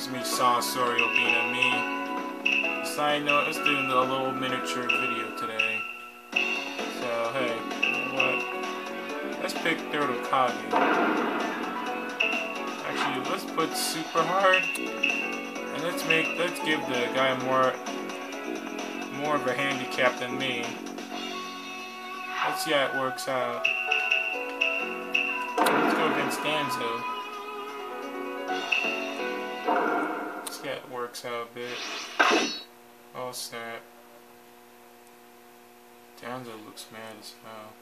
This me Saucerio being a me. Side note, let's do a little miniature video today. So, hey, you know what? Let's pick Third Kage. Actually, let's put super hard. And let's make, let's give the guy more, more of a handicap than me. Let's see how it works out. Let's go against Danzo. works out big. Oh snap. Danzo looks mad as hell.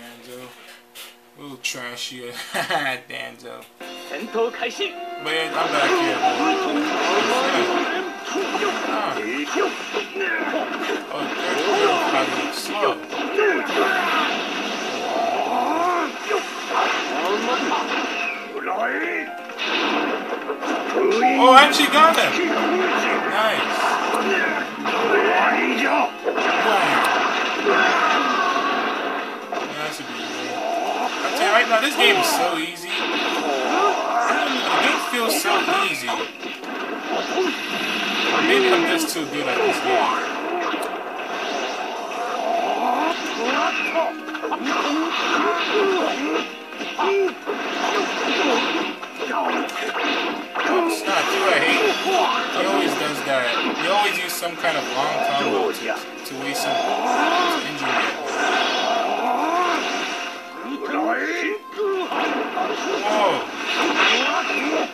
Danzo. A little trashy. Danzo. But yeah, I'm back here. Oh, Oh, actually got him. Nice. Wow. That's a good game. I tell you right now, this game is so easy. The game feels so easy. Maybe I'm just too good at this game. Oh, snap, you I hate. He always does that. He always use some kind of long combo to, to waste some to injure. Whoa.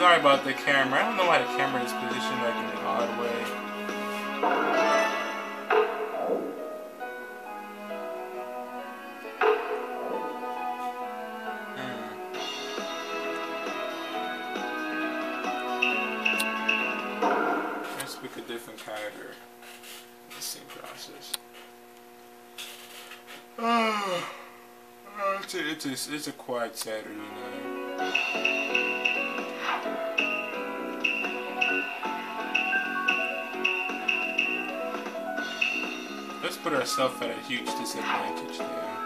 Sorry about the camera. I don't know why the camera is positioned like in an odd way. Hmm. Let's pick a different character. The same process. Oh, it's a, it's a, it's a quiet Saturday night. Let's put ourselves at a huge disadvantage there.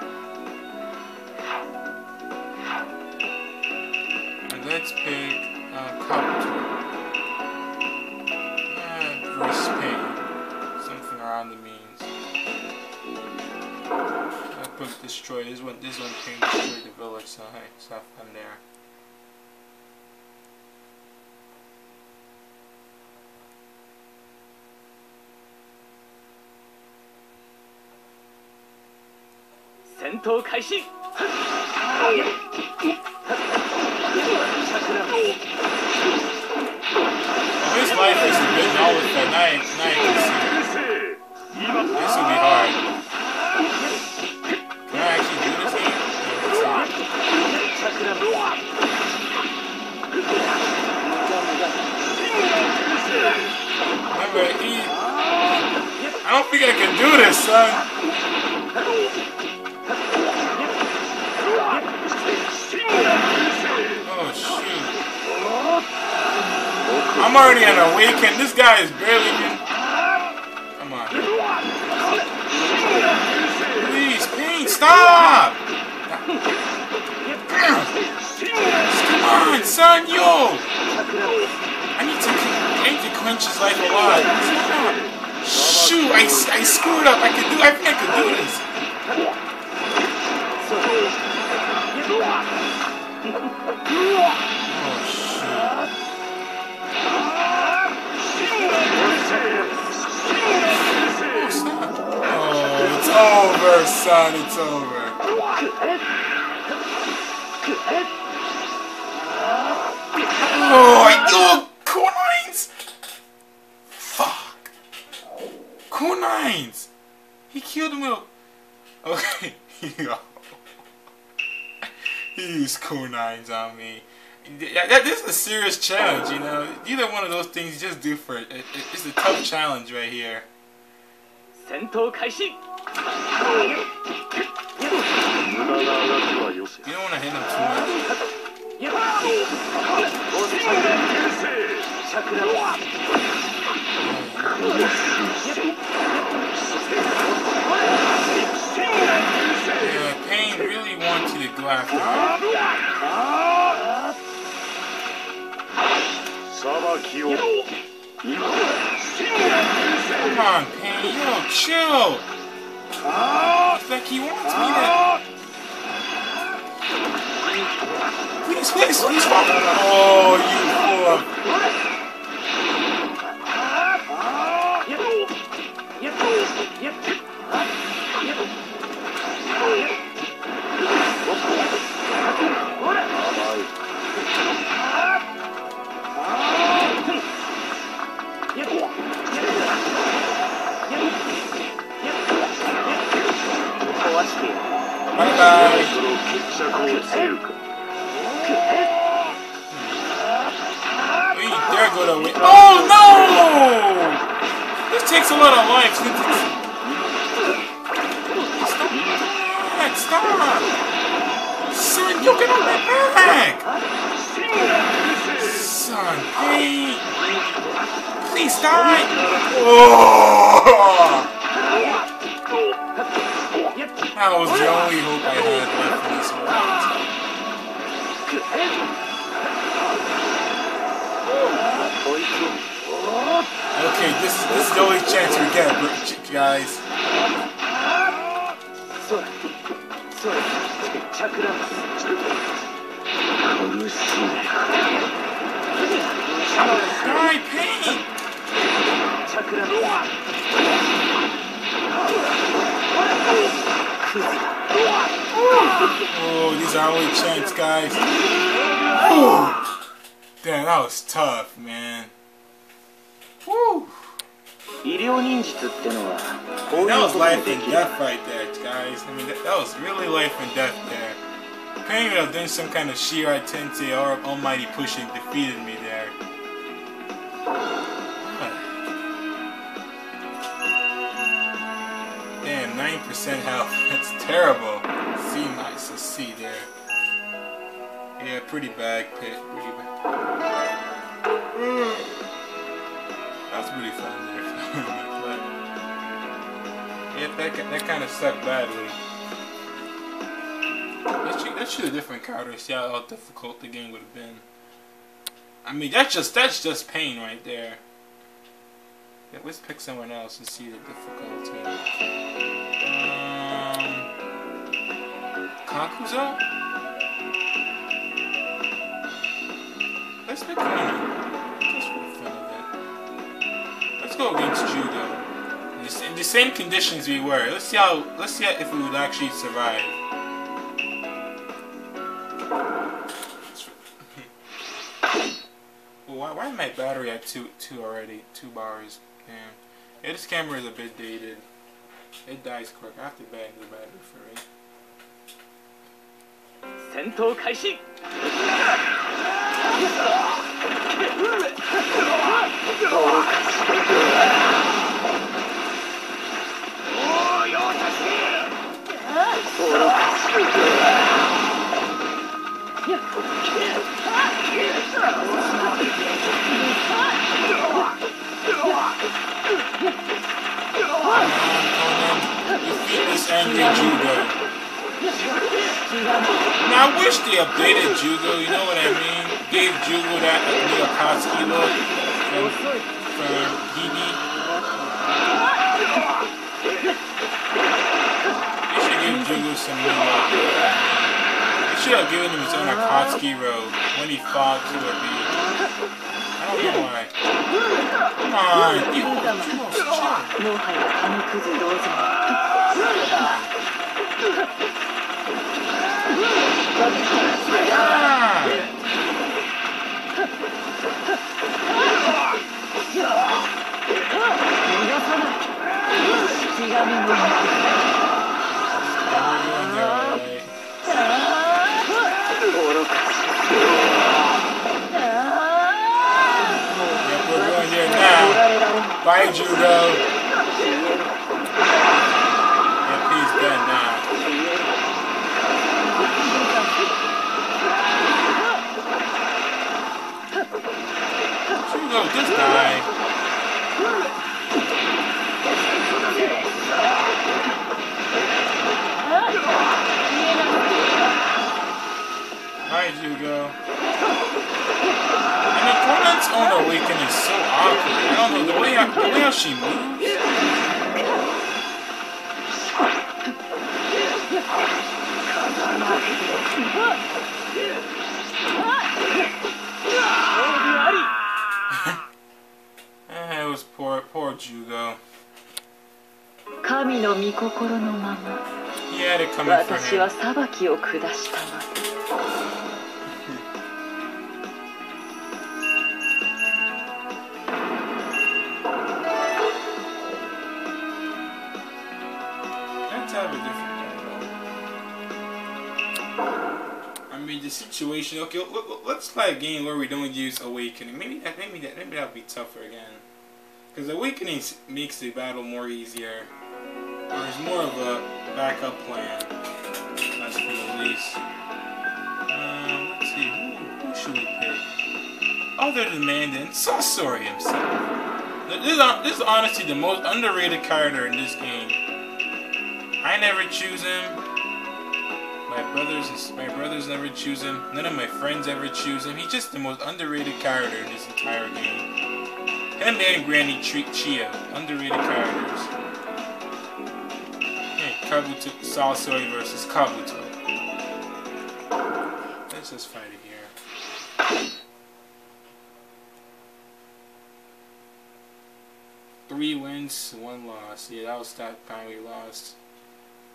And let's pick uh, Kabuto. Uh, versus Pain. Something around the means. I put destroy. This one, this one can destroy the village, so hey, let's there.「闘開始」is barely even. Come on. Please, Pain, stop! Come on, son, yo! I need to need to quench his life a lot. Shoot, I, I screwed up. I could do. I think I could do this. Oh over, son. It's over. Oh, I oh, Kunines! Fuck. Kunines! He killed me. Okay. He used Kunines on me. This is a serious challenge, you know. Either one of those things you just do for it- It's a tough challenge right here. 戦闘開始。Chill. Oh. It's like he wants me to. Please, please, please. Oh, you fool. Back! Son, hey! Please die! Oh! That was the only hope I had left in this world. Okay, this is this is the only chance we get, guys. そう Oh, these are only chance, guys. Oh. Damn, that was tough, man. Woo! That was life and death right there, guys. I mean, that, that was really life and death there. Would have done some kind of Shinra Tensei or Almighty push and defeated me there. Damn, 9% health. That's terrible. C nice, a C there. Yeah, pretty bad, Pit. Pretty bad. That's pretty fun there. but, yeah, that, that kind of sucked badly. Let's shoot, let's a different and see how, difficult the game would have been. I mean, that's just that's just pain right there. Yeah, let's pick someone else and see the difficulty. Um, Kakuzu? Let's pick Kona. Just for the fun of it. Let's go against Jugo. In the same conditions we were. Let's see how. Let's see if we would actually survive. Well, why, why is my battery at two two already? Two bars. Damn. Yeah, this camera is a bit dated. It dies quick. I have to bang the battery for it. 戦闘開始 Defeat angry Jugo. Now, I wish they updated Jugo, you know what I mean? Gave Jugo that Miyakatsuki look. And from Hebi. They should give Jugo some new love. They should have given him his own Akatsuki robe when he fought Killer Bee. I don't know why. Come on, you chill. Find you, though. than not. This guy. Hi, Jugo. And opponents on the weekend is so awkward. I don't know, the way, I, the way how she moves. の御心のまま He had it coming for 私は him. 裁きを下したまで Let's have a different battle. I mean, the situation. Okay, let- let- let's play a game where we don't use awakening. Maybe that, maybe that, maybe that'll be tougher again. Because awakening s- makes the battle more easier. Or more of a backup plan. That's for the least. Um, let's see. Who, who should we pick? Other than Mandan, Sasori himself. This is, this is honestly the most underrated character in this game. I never choose him. My brothers, my brothers never choose him. None of my friends ever choose him. He's just the most underrated character in this entire game. Him and Granny Tri- Chiyo, underrated characters. Kabuto, versus Kabuto. Let's just fight it here. Three wins, one loss. Yeah, that was that time we lost.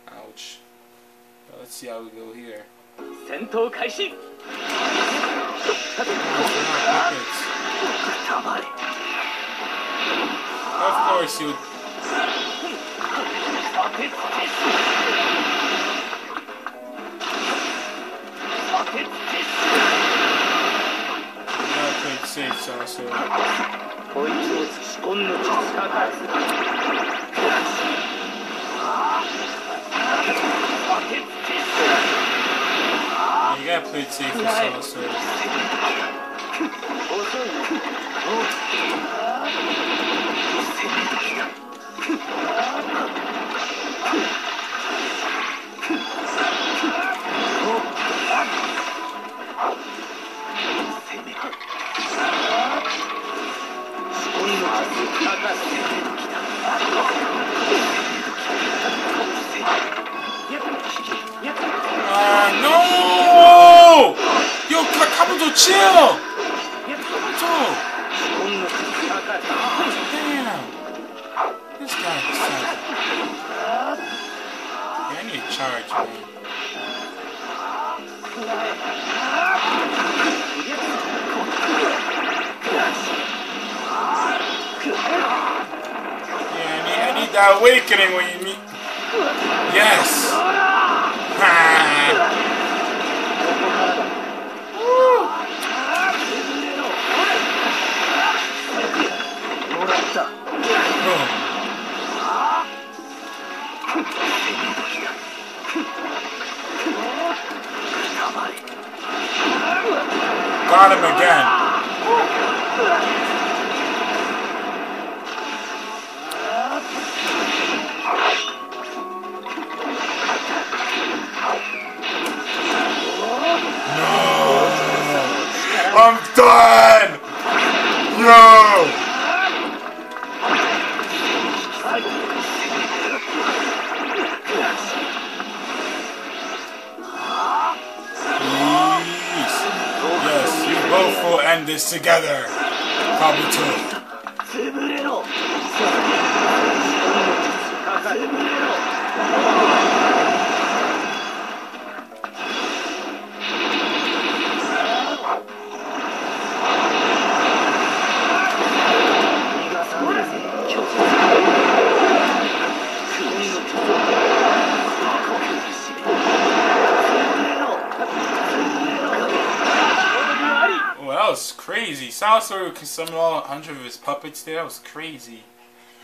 Ouch. But let's see how we go here. Of course, you would こいつを突き込ん抜きかかつ当てつけ You gotta play it safe for Sasso. Ah, no! Yo, Ka- Kabuto, chill! Awakening when you meet. Yes! end this together. Probably two. crazy. Salazar could summon all 100 of his puppets there. That was crazy.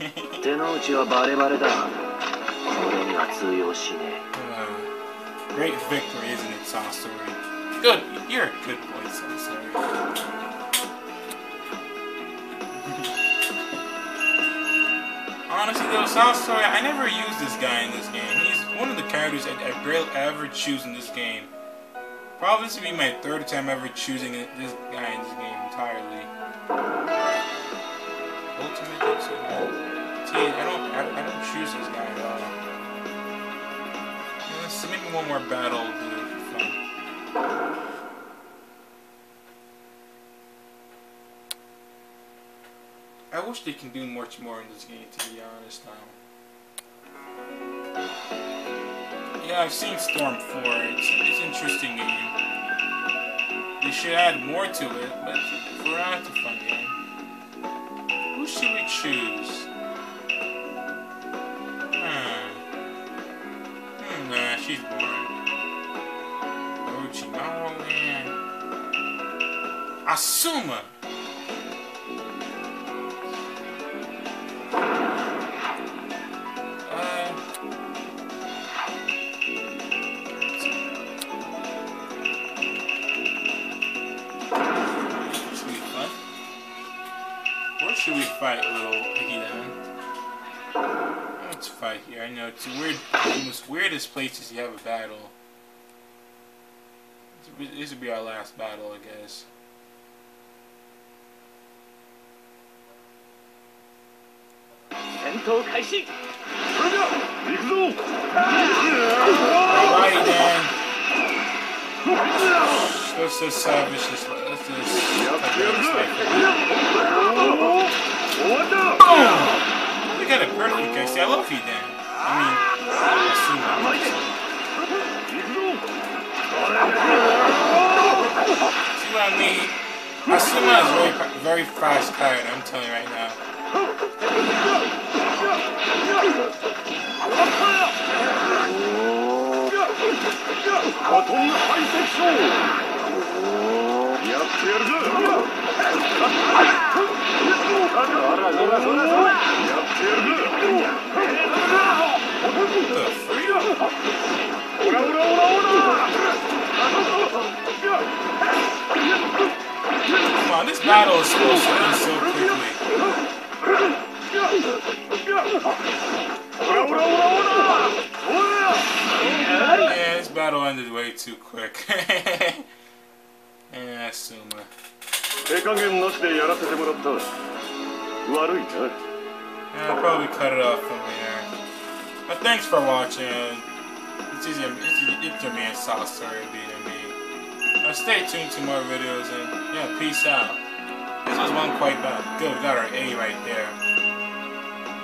uh, great victory, isn't it, Salazar? Good. You're a good boy, Salazar. honestly though, South Story, I never used this guy in this game. He's one of the characters I, I barely ever choose in this game. Probably this will be my third time ever choosing this guy in this game entirely. Ultimate Jutsu. See, I don't, I, I don't choose this guy at all. Let's maybe one more battle do for fun. I wish they can do much more in this game, to be honest now. Yeah, I've seen Storm 4. It's, it's an interesting game. They should add more to it, but a fun game. Who should we choose? Hmm. Hmm, nah, she's boring. Orochimaru, man. Asuma! greatest places you have a battle. This would be our last battle, I guess. Alrighty perfect. See. I love you, Dan. I mean. I mean, Asuma is very, very fast card, I'm telling you right now. Come on, this battle is supposed to end so quickly. オラオラオラオラ Yeah, this battle ended way too quick. yeah, Asuma. 手加減なしでやらせてもらった悪いな Yeah, I'll probably cut it off from here. But thanks for watching. It's easy. It's, it's your man Story beating me. Now stay tuned to more videos and yeah, peace out. This was one quite bad. Good, we got our A right there.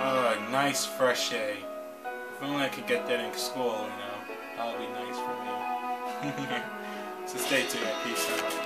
Oh, a nice fresh A. If only I could get that in school, you know, that would be nice for me. so stay tuned. Peace out.